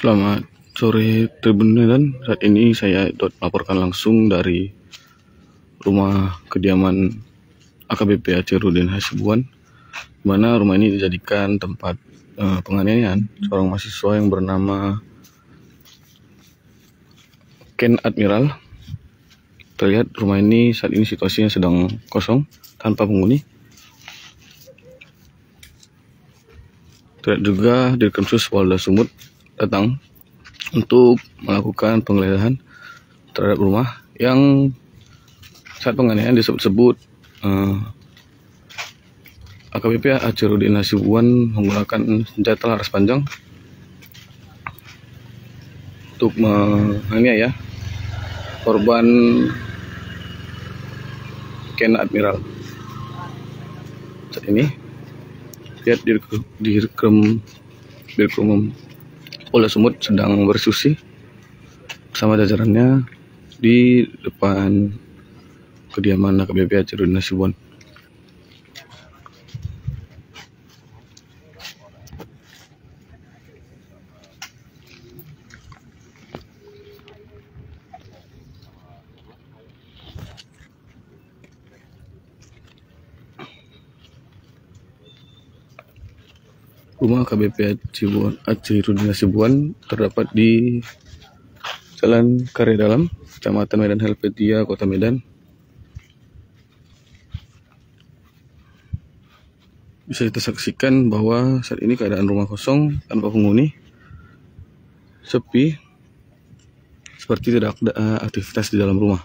Selamat sore Tribun Medan. Saat ini saya laporkan langsung dari rumah kediaman AKBP Acirudin Hasibuan, di mana rumah ini dijadikan tempat uh, penganiayaan seorang mahasiswa yang bernama Ken Admiral Terlihat rumah ini saat ini situasinya sedang kosong tanpa penghuni. Terlihat juga di Kemsus Polda Sumut datang untuk melakukan penggeledahan terhadap rumah yang saat penganiayaan disebut-sebut uh, AKBP Acirudin Hasibuan menggunakan senjata laras panjang untuk menganiaya korban Ken Admiral saat ini lihat di, rekam di rekam Polda Sumut sedang bersusi bersama jajarannya di depan kediaman AKBP Acirudin Nasibuan. Rumah KBP Acirudin Hasibuan terdapat di Jalan Karya Dalam, Kecamatan Medan Helvetia, Kota Medan. Bisa kita saksikan bahwa saat ini keadaan rumah kosong tanpa penghuni, sepi, seperti tidak ada aktivitas di dalam rumah.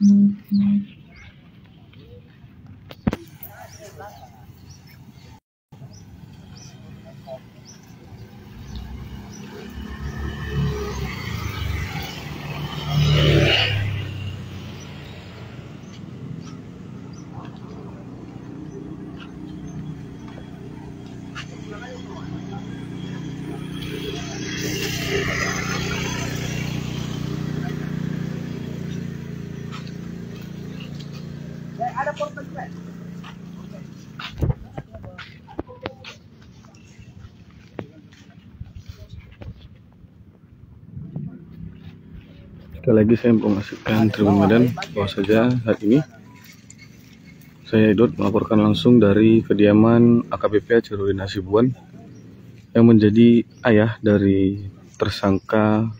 Ada Sekali lagi saya mempromosikan Tribun Medan bahwa saja saat ini saya Idut melaporkan langsung dari kediaman AKBP Acirudin Hasibuan yang menjadi ayah dari tersangka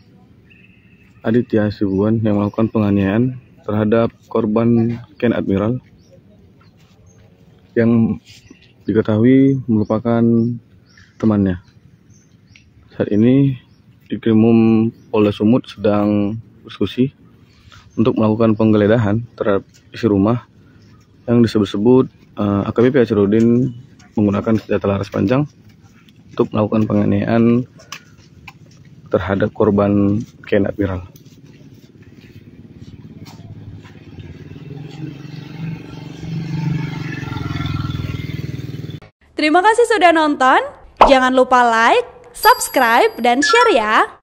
Aditya Hasibuan yang melakukan penganiayaan terhadap korban Ken Admiral yang diketahui merupakan temannya. Saat ini di Krimum Polda Sumut sedang diskusi untuk melakukan penggeledahan terhadap isi rumah yang disebut-sebut uh, AKBP Acirudin menggunakan senjata laras panjang untuk melakukan penganiayaan terhadap korban Ken Admiral. Terima kasih sudah nonton. Jangan lupa like, subscribe, dan share ya.